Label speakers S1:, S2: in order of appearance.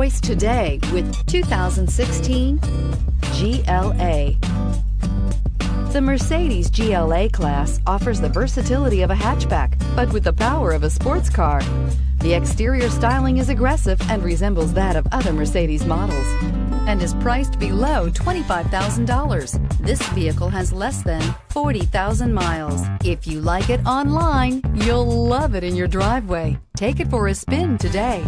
S1: choice today with 2016 GLA. The Mercedes GLA class offers the versatility of a hatchback, but with the power of a sports car. The exterior styling is aggressive and resembles that of other Mercedes models and is priced below $25,000. This vehicle has less than 40,000 miles. If you like it online, you'll love it in your driveway. Take it for a spin today.